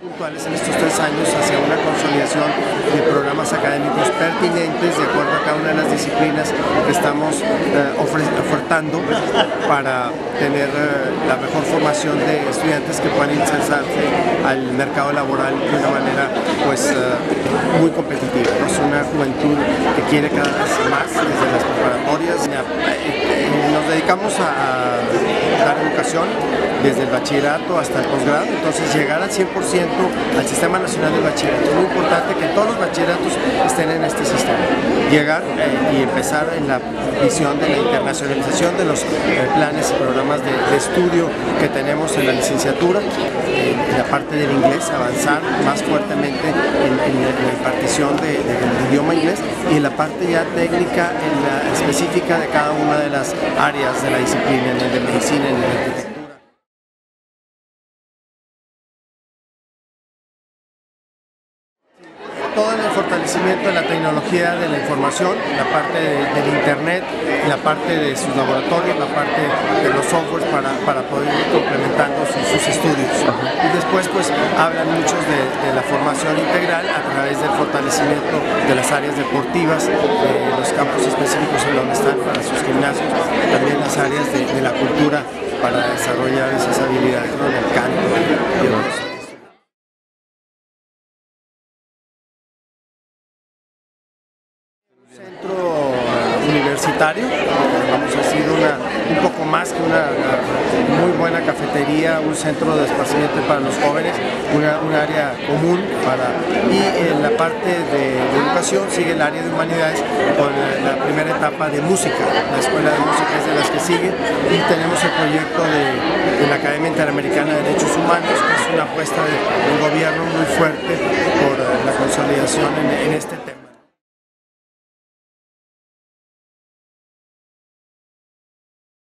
puntuales en estos tres años hacia una consolidación de programas académicos pertinentes de acuerdo a cada una de las disciplinas que estamos eh, ofertando para tener eh, la mejor formación de estudiantes que puedan insertarse al mercado laboral de una manera pues eh, muy competitiva. Es una juventud que quiere cada vez más desde las preparatorias. Nos dedicamos a dar educación desde el bachillerato hasta el posgrado, entonces llegar al 100% al Sistema Nacional de Bachillerato. Es muy importante que todos los bachilleratos estén en este sistema. Llegar eh, y empezar en la visión de la internacionalización de los eh, planes y programas de, estudio que tenemos en la licenciatura, en la parte del inglés, avanzar más fuertemente en, la impartición del idioma inglés y en la parte ya técnica, en la específica de cada una de las áreas de la disciplina, en el de medicina, de arquitectura. todo el fortalecimiento de la tecnología de la información, la parte del internet, la parte de sus laboratorios, la parte de los softwares para, poder ir complementando sus, estudios. Y después pues hablan muchos de, la formación integral a través del fortalecimiento de las áreas deportivas, de los campos específicos en donde están para sus gimnasios, también las áreas de, la cultura para desarrollar esas habilidades, ¿no? el canto y otros. centro universitario, vamos a decir una, un poco más que una, muy buena cafetería, un centro de esparcimiento para los jóvenes, una, un área común para y en la parte de, educación sigue el área de humanidades con la, primera etapa de música, la escuela de música es de las que sigue y tenemos el proyecto de, la Academia Interamericana de Derechos Humanos, que es una apuesta del gobierno muy fuerte por la consolidación en este tema.